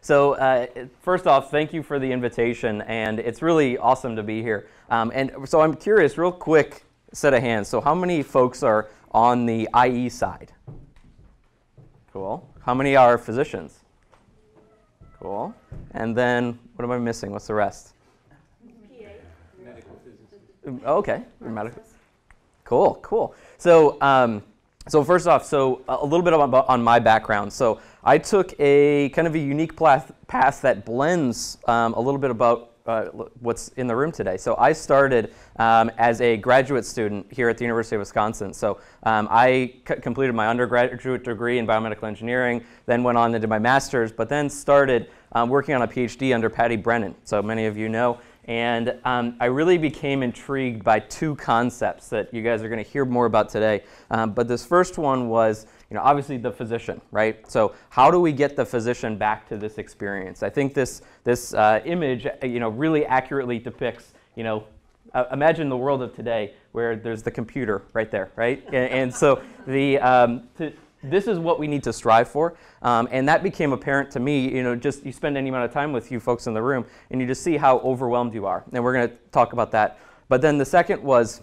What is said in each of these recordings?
So uh, first off, thank you for the invitation, and it's really awesome to be here. Um, and so I'm curious, real quick, set of hands. So how many folks are on the IE side? Cool. How many are physicians? Cool. And then what am I missing? What's the rest? Okay, medical. Cool, cool. So, um, so first off, so a little bit about on my background. So I took a kind of a unique path, that blends um, a little bit about uh, what's in the room today. So I started um, as a graduate student here at the University of Wisconsin. So um, I completed my undergraduate degree in biomedical engineering, then went on into my master's, but then started um, working on a PhD under Patty Brennan. So many of you know. And um, I really became intrigued by two concepts that you guys are going to hear more about today. Um, but this first one was, you know, obviously the physician, right? So how do we get the physician back to this experience? I think this this uh, image, uh, you know, really accurately depicts, you know, uh, imagine the world of today where there's the computer right there, right? and, and so the um, to, this is what we need to strive for. Um, and that became apparent to me, you know, just you spend any amount of time with you folks in the room and you just see how overwhelmed you are. And we're going to talk about that. But then the second was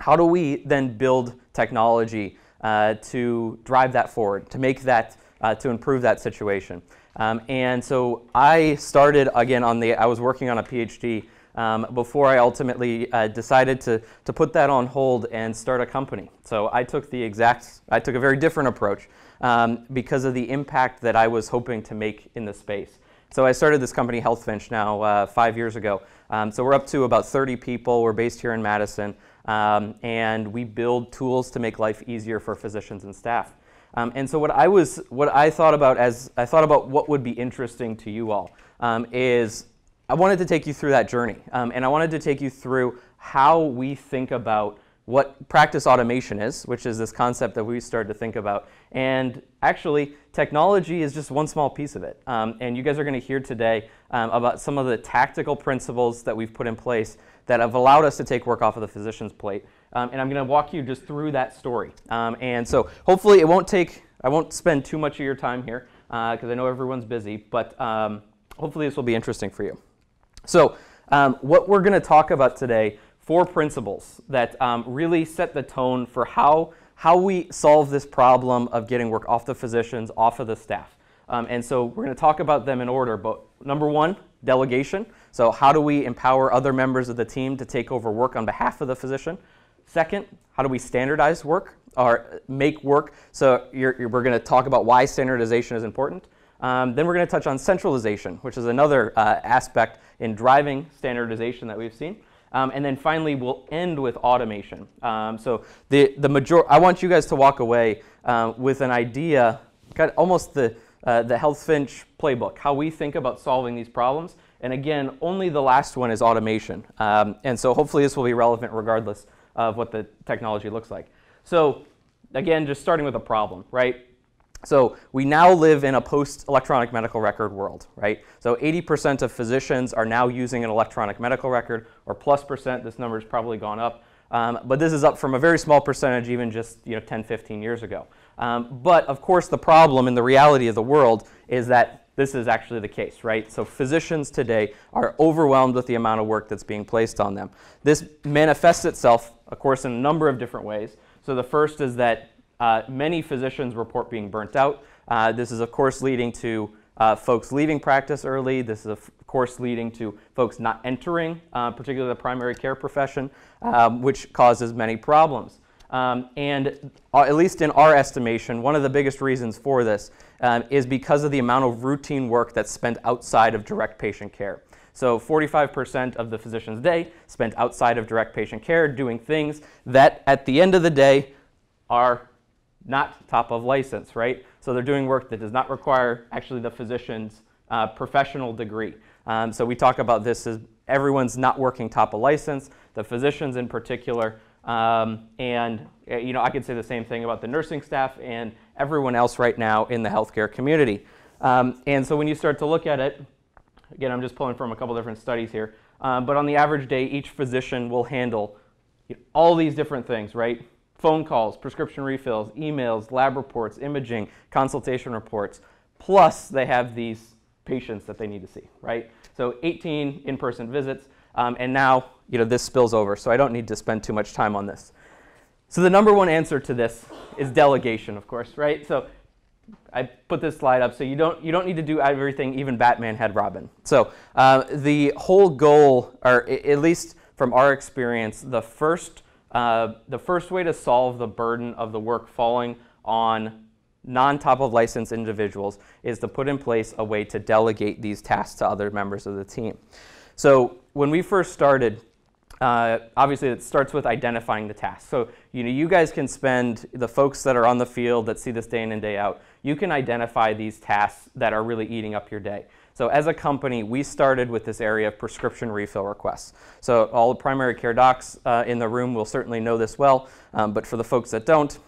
how do we then build technology uh, to drive that forward, to make that, uh, to improve that situation. Um, and so I started again on the, I was working on a PhD um, before I ultimately uh, decided to, to put that on hold and start a company. So I took the exact, I took a very different approach um, because of the impact that I was hoping to make in the space. So I started this company, HealthFinch, now uh, five years ago. Um, so we're up to about 30 people. We're based here in Madison. Um, and we build tools to make life easier for physicians and staff. Um, and so what I was, what I thought about as I thought about what would be interesting to you all um, is I wanted to take you through that journey. Um, and I wanted to take you through how we think about what practice automation is, which is this concept that we started to think about. And actually, technology is just one small piece of it. Um, and you guys are going to hear today um, about some of the tactical principles that we've put in place that have allowed us to take work off of the physician's plate. Um, and I'm going to walk you just through that story. Um, and so hopefully it won't take, I won't spend too much of your time here because uh, I know everyone's busy, but um, hopefully this will be interesting for you. So um, what we're going to talk about today, four principles that um, really set the tone for how, how we solve this problem of getting work off the physicians, off of the staff. Um, and so we're going to talk about them in order. But number one, delegation. So how do we empower other members of the team to take over work on behalf of the physician? Second, how do we standardize work or make work? So you're, you're, we're going to talk about why standardization is important. Um, then we're going to touch on centralization, which is another uh, aspect in driving standardization that we've seen. Um, and then finally, we'll end with automation. Um, so the, the major I want you guys to walk away uh, with an idea, kind of almost the, uh, the HealthFinch playbook, how we think about solving these problems. And again, only the last one is automation. Um, and so hopefully this will be relevant regardless of what the technology looks like. So again, just starting with a problem, right? So we now live in a post-electronic medical record world, right? So 80% of physicians are now using an electronic medical record, or plus percent. This number has probably gone up. Um, but this is up from a very small percentage even just you know, 10, 15 years ago. Um, but of course, the problem and the reality of the world is that this is actually the case, right? So physicians today are overwhelmed with the amount of work that's being placed on them. This manifests itself, of course, in a number of different ways. So the first is that uh, many physicians report being burnt out. Uh, this is, of course, leading to uh, folks leaving practice early. This is, of course, leading to folks not entering, uh, particularly the primary care profession, um, which causes many problems. Um, and uh, at least in our estimation, one of the biggest reasons for this um, is because of the amount of routine work that's spent outside of direct patient care. So 45% of the physician's day spent outside of direct patient care doing things that at the end of the day are not top of license, right? So they're doing work that does not require actually the physician's uh, professional degree. Um, so we talk about this as everyone's not working top of license, the physicians in particular, um, and uh, you know I could say the same thing about the nursing staff and everyone else right now in the healthcare community. Um, and so when you start to look at it, again I'm just pulling from a couple different studies here, um, but on the average day each physician will handle all these different things, right? Phone calls, prescription refills, emails, lab reports, imaging, consultation reports. Plus, they have these patients that they need to see, right? So 18 in-person visits, um, and now you know this spills over, so I don't need to spend too much time on this. So the number one answer to this is delegation, of course, right? So I put this slide up so you don't you don't need to do everything. Even Batman had Robin. So uh, the whole goal, or at least from our experience, the first uh, the first way to solve the burden of the work falling on non-top of license individuals is to put in place a way to delegate these tasks to other members of the team. So when we first started, uh, obviously it starts with identifying the tasks. So you know, you guys can spend the folks that are on the field that see this day in and day out. You can identify these tasks that are really eating up your day. So as a company, we started with this area of prescription refill requests. So all the primary care docs uh, in the room will certainly know this well, um, but for the folks that don't,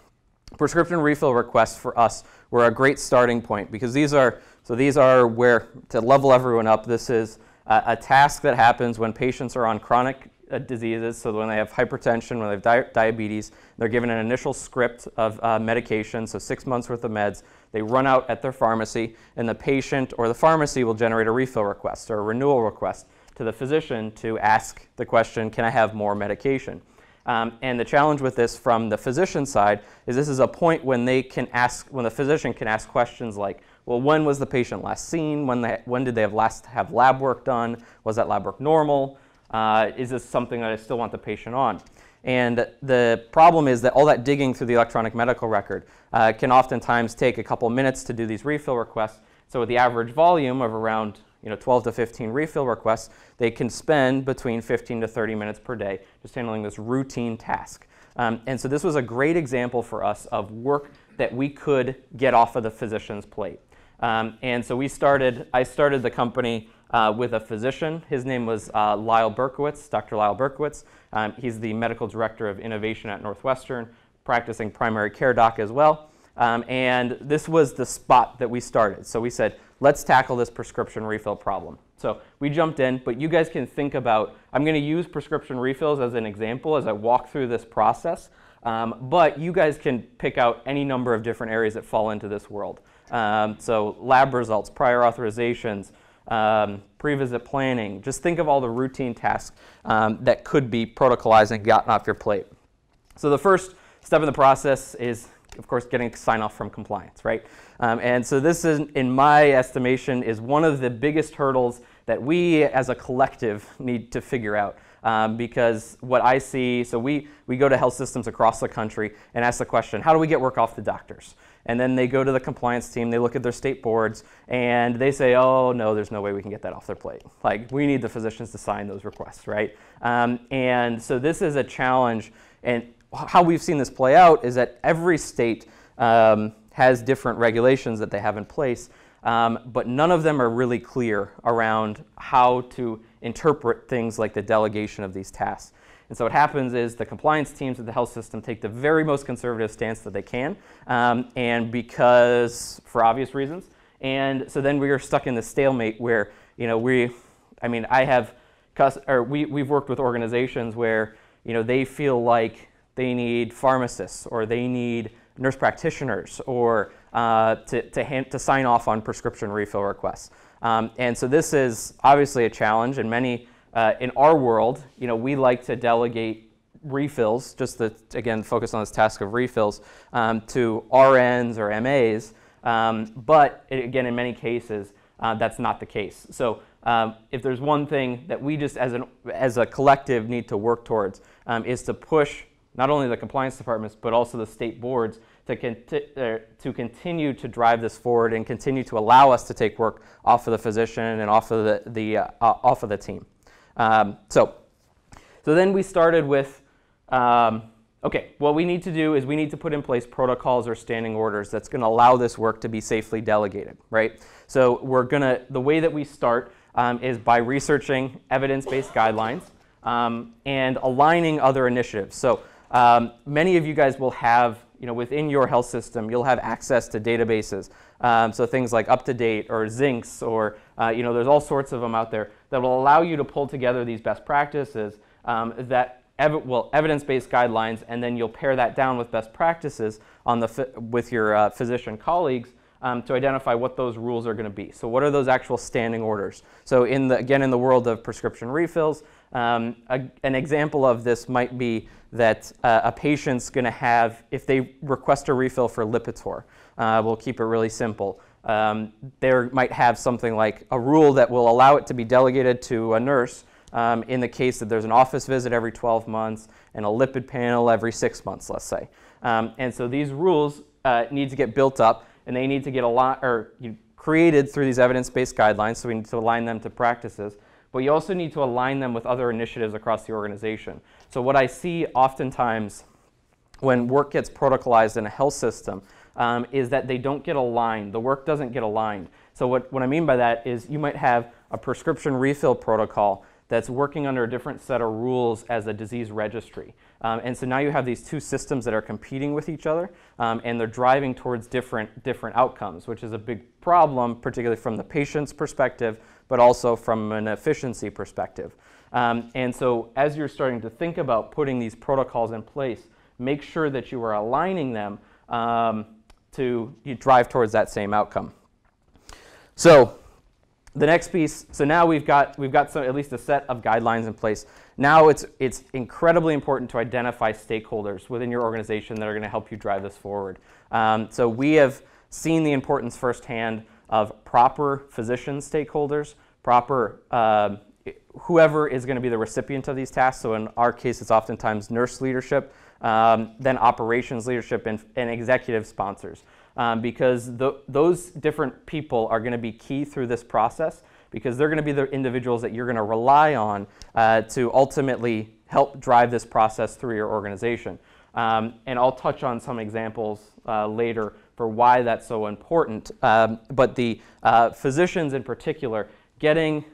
prescription refill requests for us were a great starting point because these are so these are where to level everyone up. This is a, a task that happens when patients are on chronic uh, diseases. So when they have hypertension, when they have di diabetes, they're given an initial script of uh, medication, so six months worth of meds. They run out at their pharmacy, and the patient or the pharmacy will generate a refill request or a renewal request to the physician to ask the question, can I have more medication? Um, and the challenge with this from the physician side is this is a point when they can ask, when the physician can ask questions like, well, when was the patient last seen? When, they, when did they have last have lab work done? Was that lab work normal? Uh, is this something that I still want the patient on? And the problem is that all that digging through the electronic medical record uh, can oftentimes take a couple minutes to do these refill requests. So with the average volume of around you know, 12 to 15 refill requests, they can spend between 15 to 30 minutes per day just handling this routine task. Um, and so this was a great example for us of work that we could get off of the physician's plate. Um, and so we started, I started the company uh, with a physician. His name was uh, Lyle Berkowitz, Dr. Lyle Berkowitz. Um, he's the medical director of innovation at Northwestern, practicing primary care doc as well. Um, and this was the spot that we started. So we said, let's tackle this prescription refill problem. So we jumped in, but you guys can think about, I'm going to use prescription refills as an example as I walk through this process. Um, but you guys can pick out any number of different areas that fall into this world. Um, so lab results, prior authorizations, um, pre-visit planning. Just think of all the routine tasks um, that could be protocolized and gotten off your plate. So the first step in the process is, of course, getting sign off from compliance, right? Um, and so this is, in my estimation, is one of the biggest hurdles that we as a collective need to figure out. Um, because what I see, so we, we go to health systems across the country and ask the question, how do we get work off the doctors? And then they go to the compliance team, they look at their state boards, and they say, oh, no, there's no way we can get that off their plate. Like, we need the physicians to sign those requests, right? Um, and so this is a challenge, and how we've seen this play out is that every state um, has different regulations that they have in place, um, but none of them are really clear around how to interpret things like the delegation of these tasks. And so what happens is the compliance teams of the health system take the very most conservative stance that they can, um, and because, for obvious reasons. And so then we are stuck in this stalemate where, you know, we, I mean, I have, or we, we've worked with organizations where, you know, they feel like they need pharmacists or they need nurse practitioners or uh, to, to, hand, to sign off on prescription refill requests. Um, and so this is obviously a challenge, and many uh, in our world, you know, we like to delegate refills, just to, again, focus on this task of refills, um, to RNs or MAs. Um, but again, in many cases, uh, that's not the case. So um, if there's one thing that we just as, an, as a collective need to work towards um, is to push not only the compliance departments, but also the state boards to, conti uh, to continue to drive this forward and continue to allow us to take work off of the physician and off of the, the, uh, off of the team. Um, so, so then we started with, um, okay, what we need to do is we need to put in place protocols or standing orders that's going to allow this work to be safely delegated, right? So we're going to, the way that we start um, is by researching evidence-based guidelines um, and aligning other initiatives. So um, many of you guys will have you know, within your health system, you'll have access to databases. Um, so things like UpToDate or Zynx or, uh, you know, there's all sorts of them out there that will allow you to pull together these best practices um, that ev well, evidence-based guidelines, and then you'll pare that down with best practices on the with your uh, physician colleagues um, to identify what those rules are going to be. So what are those actual standing orders? So in the, again, in the world of prescription refills, um, a, an example of this might be that uh, a patient's going to have, if they request a refill for Lipitor, uh, we'll keep it really simple. Um, there might have something like a rule that will allow it to be delegated to a nurse um, in the case that there's an office visit every 12 months and a lipid panel every six months, let's say. Um, and so these rules uh, need to get built up and they need to get a lot or you, created through these evidence-based guidelines, so we need to align them to practices but you also need to align them with other initiatives across the organization. So what I see oftentimes when work gets protocolized in a health system um, is that they don't get aligned. The work doesn't get aligned. So what, what I mean by that is you might have a prescription refill protocol that's working under a different set of rules as a disease registry. Um, and so now you have these two systems that are competing with each other um, and they're driving towards different, different outcomes, which is a big problem, particularly from the patient's perspective, but also from an efficiency perspective. Um, and so as you're starting to think about putting these protocols in place, make sure that you are aligning them um, to drive towards that same outcome. So the next piece, so now we've got, we've got some, at least a set of guidelines in place. Now it's, it's incredibly important to identify stakeholders within your organization that are going to help you drive this forward. Um, so we have seen the importance firsthand of proper physician stakeholders, proper uh, whoever is going to be the recipient of these tasks. So in our case, it's oftentimes nurse leadership, um, then operations leadership, and, and executive sponsors. Um, because those different people are going to be key through this process because they're going to be the individuals that you're going to rely on uh, to ultimately help drive this process through your organization. Um, and I'll touch on some examples uh, later for why that's so important. Um, but the uh, physicians in particular, getting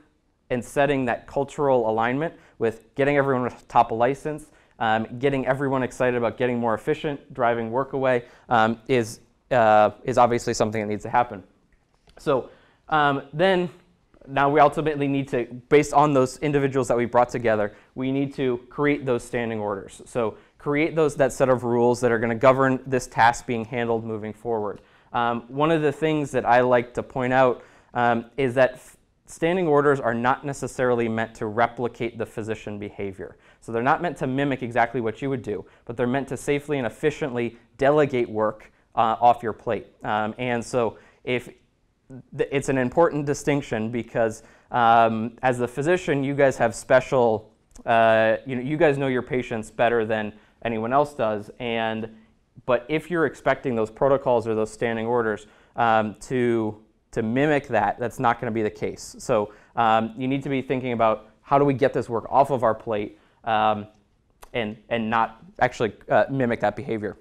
and setting that cultural alignment with getting everyone to top a license, um, getting everyone excited about getting more efficient, driving work away um, is, uh, is obviously something that needs to happen. So um, then now we ultimately need to, based on those individuals that we brought together, we need to create those standing orders. So create those, that set of rules that are going to govern this task being handled moving forward. Um, one of the things that I like to point out um, is that standing orders are not necessarily meant to replicate the physician behavior. So they're not meant to mimic exactly what you would do, but they're meant to safely and efficiently delegate work uh, off your plate. Um, and so if it's an important distinction because um, as the physician, you guys have special, uh, you know, you guys know your patients better than anyone else does. And but if you're expecting those protocols or those standing orders um, to to mimic that, that's not going to be the case. So um, you need to be thinking about how do we get this work off of our plate um, and and not actually uh, mimic that behavior.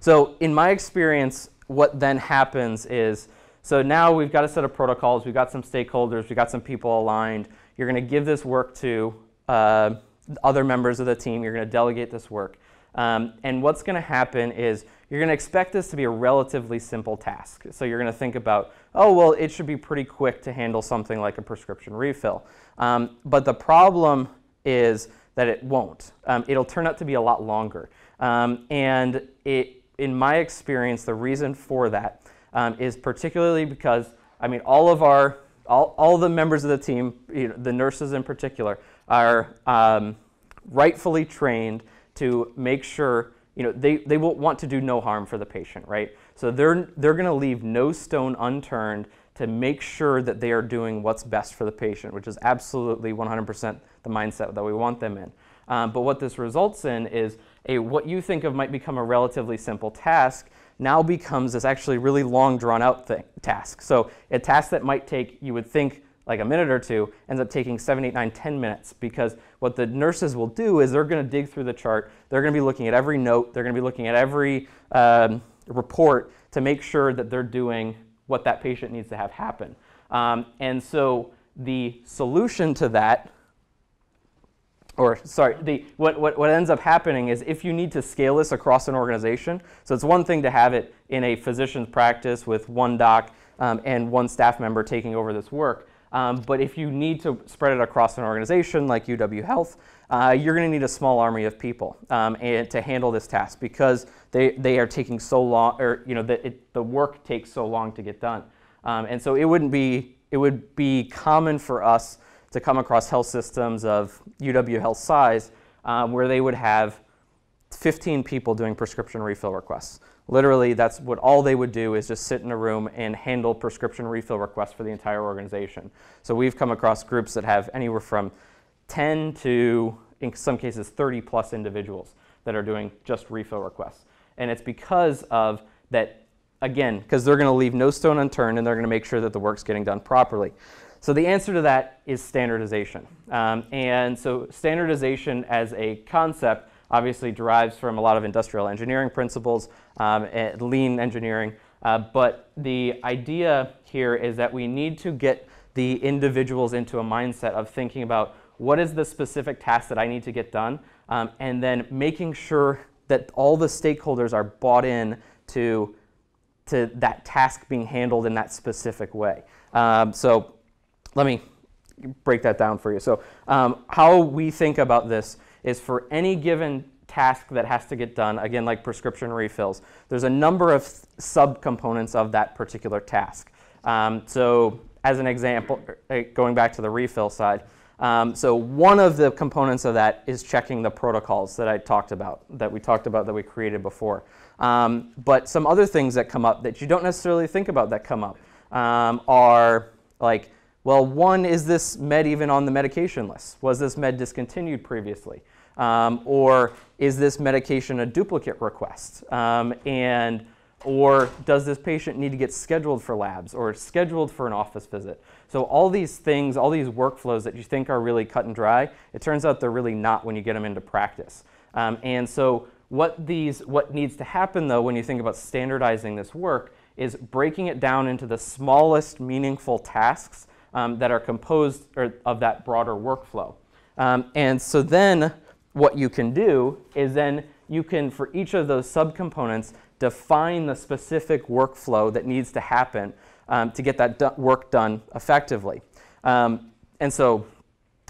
So in my experience, what then happens is so now we've got a set of protocols, we've got some stakeholders, we've got some people aligned. You're going to give this work to uh, other members of the team. You're going to delegate this work. Um, and what's going to happen is you're going to expect this to be a relatively simple task. So you're going to think about, oh, well, it should be pretty quick to handle something like a prescription refill. Um, but the problem is that it won't. Um, it'll turn out to be a lot longer. Um, and it, in my experience, the reason for that um, is particularly because, I mean, all of our, all, all the members of the team, you know, the nurses in particular, are um, rightfully trained to make sure you know they, they will want to do no harm for the patient right? So they're they're going to leave no stone unturned to make sure that they are doing what's best for the patient which is absolutely 100% the mindset that we want them in. Um, but what this results in is a what you think of might become a relatively simple task now becomes this actually really long drawn out thing, task. So a task that might take you would think like a minute or two ends up taking seven, eight, nine, ten minutes because what the nurses will do is they're going to dig through the chart. They're going to be looking at every note. They're going to be looking at every um, report to make sure that they're doing what that patient needs to have happen. Um, and so the solution to that, or sorry, the, what, what, what ends up happening is if you need to scale this across an organization, so it's one thing to have it in a physician's practice with one doc um, and one staff member taking over this work. Um, but if you need to spread it across an organization like UW Health, uh, you're going to need a small army of people um, and to handle this task because they, they are taking so long, or you know, the, it, the work takes so long to get done. Um, and so it wouldn't be, it would be common for us to come across health systems of UW Health size um, where they would have 15 people doing prescription refill requests. Literally, that's what all they would do is just sit in a room and handle prescription refill requests for the entire organization. So we've come across groups that have anywhere from 10 to, in some cases, 30 plus individuals that are doing just refill requests. And it's because of that, again, because they're going to leave no stone unturned and they're going to make sure that the work's getting done properly. So the answer to that is standardization. Um, and so standardization as a concept obviously derives from a lot of industrial engineering principles, um, lean engineering. Uh, but the idea here is that we need to get the individuals into a mindset of thinking about what is the specific task that I need to get done, um, and then making sure that all the stakeholders are bought in to, to that task being handled in that specific way. Um, so let me break that down for you. So um, how we think about this is for any given task that has to get done, again, like prescription refills, there's a number of subcomponents of that particular task. Um, so as an example, uh, going back to the refill side, um, so one of the components of that is checking the protocols that I talked about, that we talked about that we created before. Um, but some other things that come up that you don't necessarily think about that come up um, are like, well, one, is this med even on the medication list? Was this med discontinued previously? Um, or is this medication a duplicate request? Um, and or does this patient need to get scheduled for labs or scheduled for an office visit? So all these things, all these workflows that you think are really cut and dry, it turns out they're really not when you get them into practice. Um, and so what these, what needs to happen though when you think about standardizing this work is breaking it down into the smallest meaningful tasks um, that are composed of that broader workflow. Um, and so then what you can do is then you can, for each of those subcomponents, define the specific workflow that needs to happen um, to get that do work done effectively. Um, and so,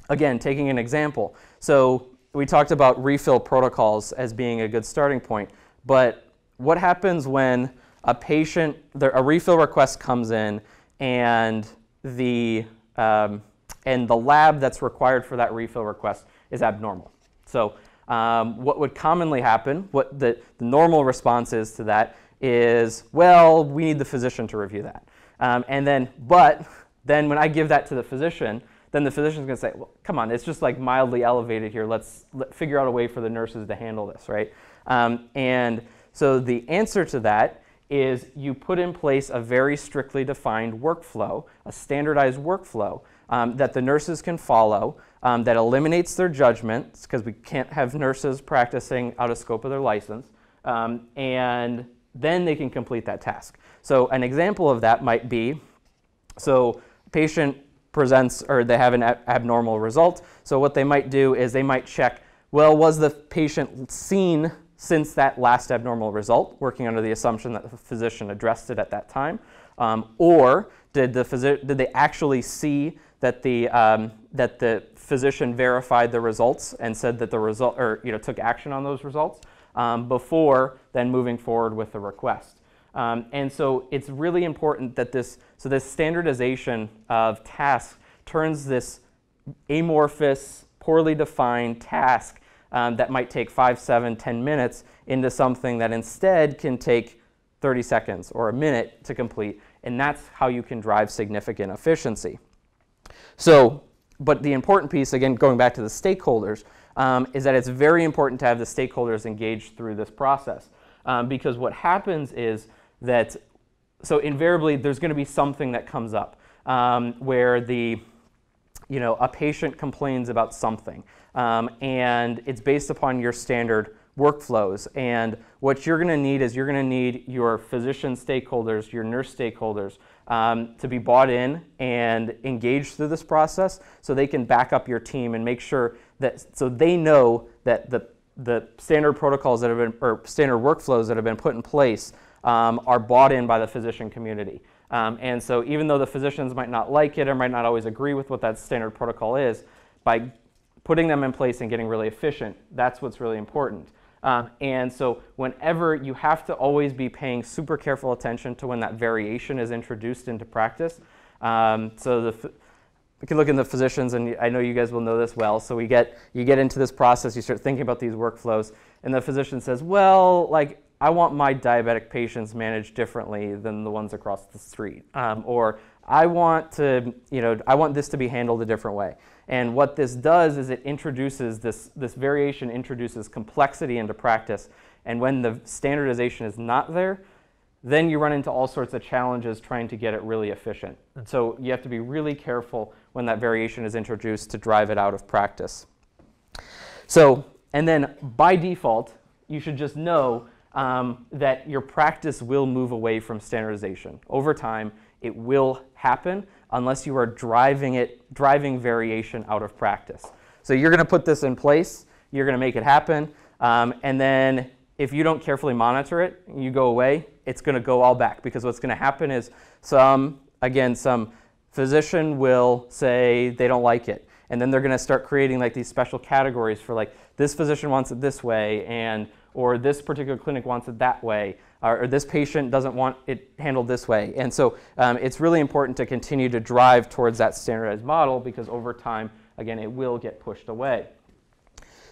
again, taking an example. So we talked about refill protocols as being a good starting point, but what happens when a patient, a refill request comes in and the, um, and the lab that's required for that refill request is abnormal? So um, what would commonly happen, what the, the normal response is to that is, well, we need the physician to review that. Um, and then, but then when I give that to the physician, then the physician's going to say, well, come on, it's just like mildly elevated here. Let's let, figure out a way for the nurses to handle this, right? Um, and so the answer to that is you put in place a very strictly defined workflow, a standardized workflow um, that the nurses can follow um, that eliminates their judgments because we can't have nurses practicing out of scope of their license. Um, and then they can complete that task. So an example of that might be, so patient presents or they have an ab abnormal result. So what they might do is they might check, well, was the patient seen since that last abnormal result, working under the assumption that the physician addressed it at that time? Um, or did, the did they actually see that the, um, that the physician verified the results and said that the result, or you know, took action on those results um, before then moving forward with the request. Um, and so it's really important that this, so this standardization of tasks turns this amorphous, poorly defined task um, that might take five, seven, ten minutes into something that instead can take 30 seconds or a minute to complete. And that's how you can drive significant efficiency. So, but the important piece, again, going back to the stakeholders, um, is that it's very important to have the stakeholders engaged through this process. Um, because what happens is that, so invariably there's going to be something that comes up um, where the, you know, a patient complains about something um, and it's based upon your standard workflows. And what you're going to need is you're going to need your physician stakeholders, your nurse stakeholders um, to be bought in and engaged through this process so they can back up your team and make sure that so they know that the the standard protocols that have been or standard workflows that have been put in place um, are bought in by the physician community. Um, and so even though the physicians might not like it or might not always agree with what that standard protocol is, by putting them in place and getting really efficient, that's what's really important. Um, and so whenever you have to always be paying super careful attention to when that variation is introduced into practice. Um, so the we can look in the physicians, and I know you guys will know this well. So we get you get into this process, you start thinking about these workflows, and the physician says, "Well, like I want my diabetic patients managed differently than the ones across the street, um, or I want to, you know, I want this to be handled a different way." And what this does is it introduces this, this variation introduces complexity into practice. And when the standardization is not there, then you run into all sorts of challenges trying to get it really efficient. And so you have to be really careful when that variation is introduced to drive it out of practice. So, and then by default, you should just know um, that your practice will move away from standardization. Over time, it will happen unless you are driving it, driving variation out of practice. So you're going to put this in place, you're going to make it happen, um, and then if you don't carefully monitor it, you go away, it's going to go all back because what's going to happen is some, again, some physician will say they don't like it. And then they're going to start creating like these special categories for like this physician wants it this way and or this particular clinic wants it that way or, or this patient doesn't want it handled this way. And so um, it's really important to continue to drive towards that standardized model because over time, again, it will get pushed away.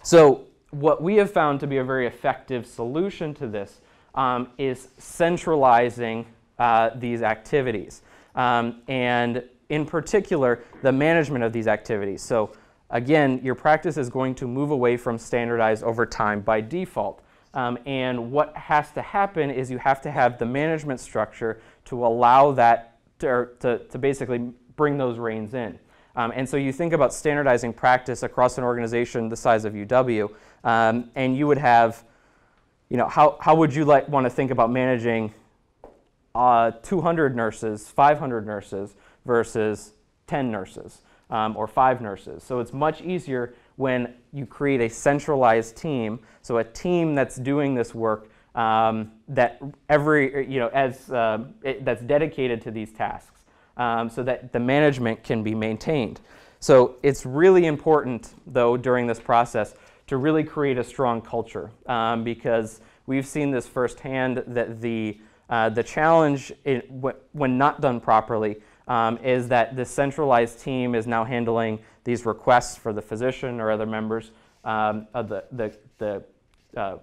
So what we have found to be a very effective solution to this um, is centralizing uh, these activities. Um, and in particular, the management of these activities. So again, your practice is going to move away from standardized over time by default. Um, and what has to happen is you have to have the management structure to allow that to, to, to basically bring those reins in. Um, and so you think about standardizing practice across an organization the size of UW, um, and you would have, you know, how, how would you like, want to think about managing uh, 200 nurses, 500 nurses versus 10 nurses um, or five nurses? So it's much easier when you create a centralized team, so a team that's doing this work um, that every, you know, as, uh, it, that's dedicated to these tasks um, so that the management can be maintained. So it's really important, though, during this process to really create a strong culture um, because we've seen this firsthand that the, uh, the challenge when not done properly um, is that the centralized team is now handling these requests for the physician or other members um, of the, the, the uh,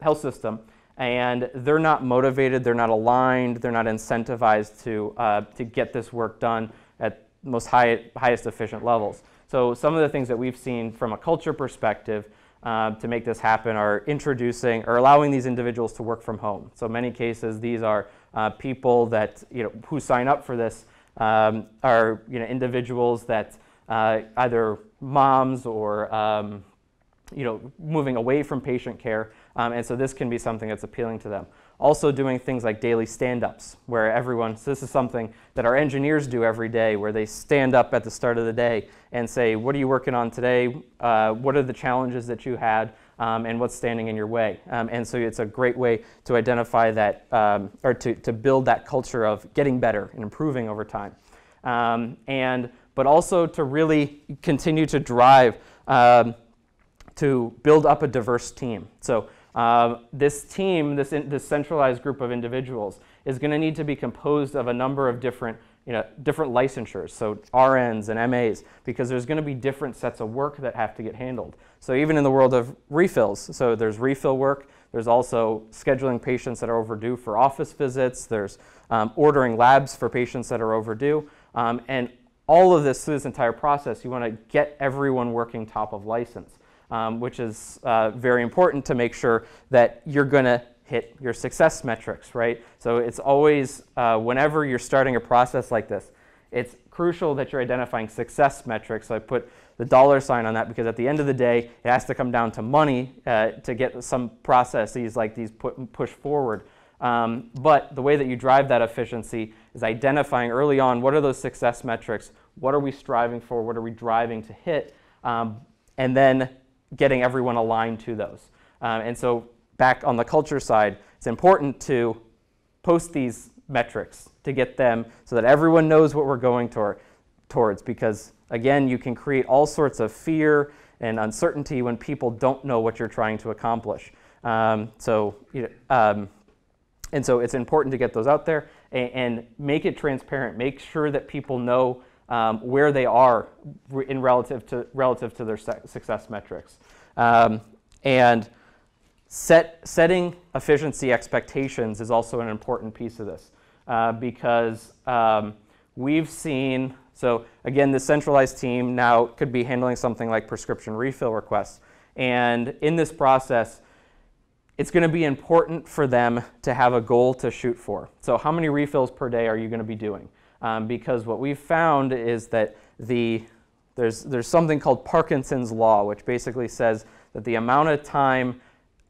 health system. And they're not motivated, they're not aligned, they're not incentivized to, uh, to get this work done at most high, highest efficient levels. So some of the things that we've seen from a culture perspective uh, to make this happen are introducing or allowing these individuals to work from home. So many cases, these are uh, people that you know who sign up for this um, are you know individuals that uh, either moms or um, you know, moving away from patient care. Um, and so this can be something that's appealing to them. Also doing things like daily stand-ups where everyone, so this is something that our engineers do every day where they stand up at the start of the day and say, what are you working on today? Uh, what are the challenges that you had? Um, and what's standing in your way. Um, and so it's a great way to identify that um, or to, to build that culture of getting better and improving over time. Um, and but also to really continue to drive um, to build up a diverse team. So uh, this team, this, in, this centralized group of individuals, is going to need to be composed of a number of different, you know, different licensures, so RNs and MAs, because there's going to be different sets of work that have to get handled. So even in the world of refills, so there's refill work, there's also scheduling patients that are overdue for office visits, there's um, ordering labs for patients that are overdue, um, and all of this through this entire process, you want to get everyone working top of license, um, which is uh, very important to make sure that you're going to hit your success metrics, right? So it's always, uh, whenever you're starting a process like this, it's crucial that you're identifying success metrics. So I put the dollar sign on that because at the end of the day, it has to come down to money uh, to get some processes like these put, push forward. Um, but the way that you drive that efficiency is identifying early on what are those success metrics, what are we striving for, what are we driving to hit, um, and then getting everyone aligned to those. Um, and so back on the culture side, it's important to post these metrics to get them so that everyone knows what we're going tor- towards because again you can create all sorts of fear and uncertainty when people don't know what you're trying to accomplish. Um, so, you know, um, and so it's important to get those out there and, and make it transparent. Make sure that people know um, where they are in relative to relative to their success metrics, um, and set, setting efficiency expectations is also an important piece of this uh, because um, we've seen so again the centralized team now could be handling something like prescription refill requests, and in this process it's going to be important for them to have a goal to shoot for. So how many refills per day are you going to be doing? Um, because what we've found is that the, there's, there's something called Parkinson's law, which basically says that the amount of time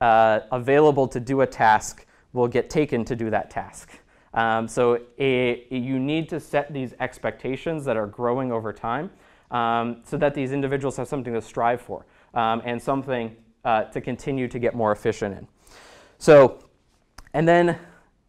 uh, available to do a task will get taken to do that task. Um, so you need to set these expectations that are growing over time um, so that these individuals have something to strive for um, and something uh, to continue to get more efficient in. So, and then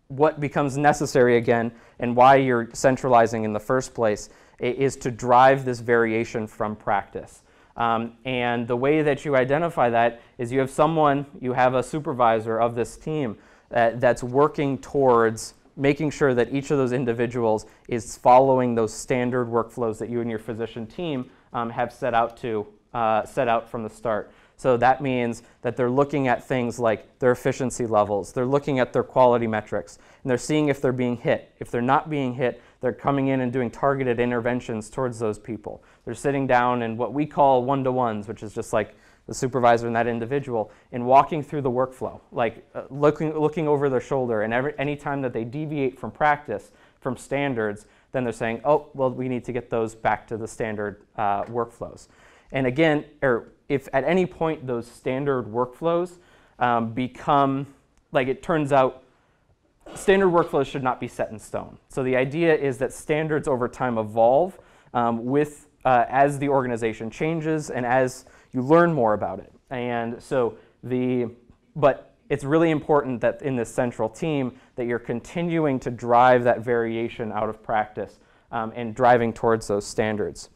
what becomes necessary again and why you're centralizing in the first place is to drive this variation from practice. Um, and the way that you identify that is you have someone, you have a supervisor of this team uh, that's working towards making sure that each of those individuals is following those standard workflows that you and your physician team um, have set out to uh, set out from the start. So that means that they're looking at things like their efficiency levels, they're looking at their quality metrics, and they're seeing if they're being hit. If they're not being hit, they're coming in and doing targeted interventions towards those people. They're sitting down in what we call one to ones, which is just like the supervisor and that individual, and walking through the workflow, like uh, looking, looking over their shoulder. And every, any time that they deviate from practice, from standards, then they're saying, oh, well, we need to get those back to the standard uh, workflows. And again, or if at any point those standard workflows um, become, like it turns out, standard workflows should not be set in stone. So the idea is that standards over time evolve um, with, uh, as the organization changes and as you learn more about it. And so the, but it's really important that in this central team that you're continuing to drive that variation out of practice um, and driving towards those standards.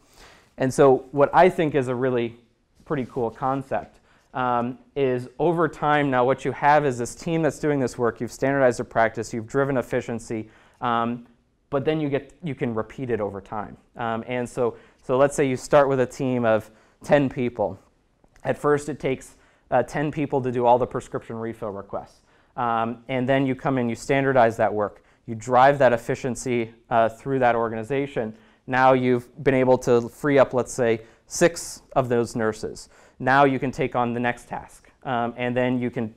And so what I think is a really pretty cool concept. Um, is over time now what you have is this team that's doing this work, you've standardized the practice, you've driven efficiency, um, but then you, get, you can repeat it over time. Um, and so, so let's say you start with a team of 10 people. At first it takes uh, 10 people to do all the prescription refill requests. Um, and then you come in, you standardize that work, you drive that efficiency uh, through that organization. Now you've been able to free up, let's say, six of those nurses. Now you can take on the next task. Um, and then you can,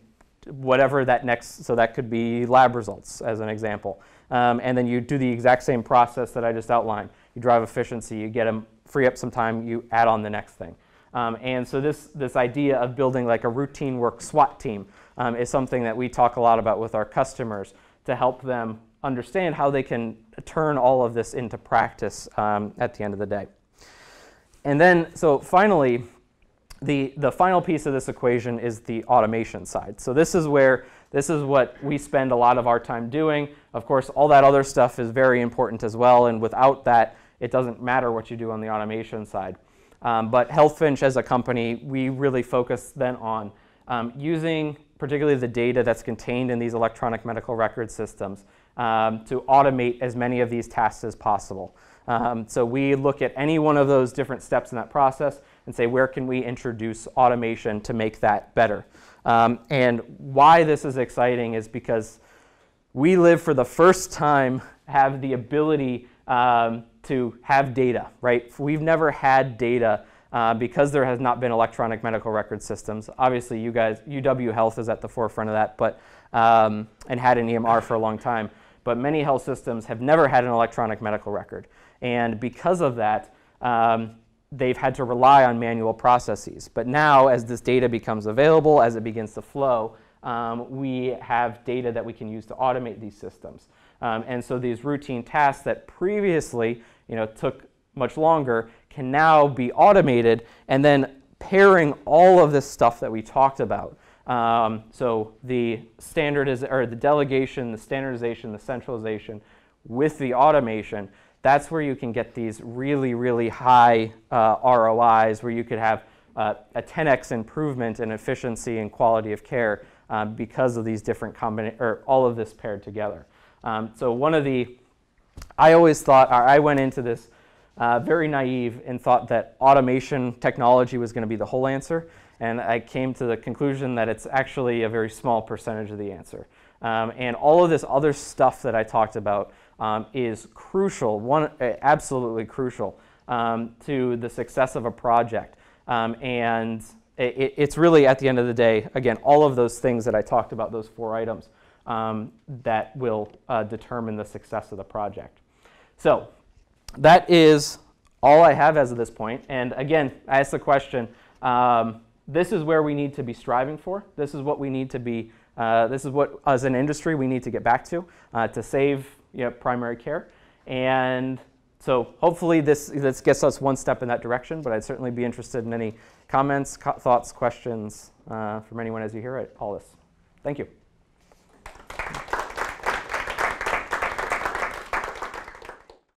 whatever that next, so that could be lab results as an example. Um, and then you do the exact same process that I just outlined. You drive efficiency, you get them, free up some time, you add on the next thing. Um, and so this, this idea of building like a routine work SWAT team um, is something that we talk a lot about with our customers to help them understand how they can turn all of this into practice um, at the end of the day. And then, so finally, the, the final piece of this equation is the automation side. So this is where, this is what we spend a lot of our time doing. Of course, all that other stuff is very important as well, and without that, it doesn't matter what you do on the automation side. Um, but HealthFinch as a company, we really focus then on um, using particularly the data that's contained in these electronic medical record systems um, to automate as many of these tasks as possible. Um, so we look at any one of those different steps in that process and say, where can we introduce automation to make that better? Um, and why this is exciting is because we live for the first time have the ability um, to have data, right? We've never had data uh, because there has not been electronic medical record systems. Obviously, you guys, UW Health is at the forefront of that, but um, and had an EMR for a long time. But many health systems have never had an electronic medical record. And because of that, um, they've had to rely on manual processes. But now, as this data becomes available, as it begins to flow, um, we have data that we can use to automate these systems. Um, and so these routine tasks that previously you know, took much longer can now be automated and then pairing all of this stuff that we talked about. Um, so the standard is, or the delegation, the standardization, the centralization with the automation that's where you can get these really, really high uh, ROIs where you could have uh, a 10x improvement in efficiency and quality of care uh, because of these different combina- or all of this paired together. Um, so one of the, I always thought, I went into this uh, very naive and thought that automation technology was going to be the whole answer. And I came to the conclusion that it's actually a very small percentage of the answer. Um, and all of this other stuff that I talked about um, is crucial, one, uh, absolutely crucial um, to the success of a project. Um, and it, it's really, at the end of the day, again, all of those things that I talked about, those four items, um, that will uh, determine the success of the project. So that is all I have as of this point. And again, I asked the question, um, this is where we need to be striving for. This is what we need to be, uh, this is what, as an industry, we need to get back to uh, to save you know, primary care. And so hopefully this, this gets us one step in that direction, but I'd certainly be interested in any comments, co thoughts, questions uh, from anyone as you hear it, all this. Thank you.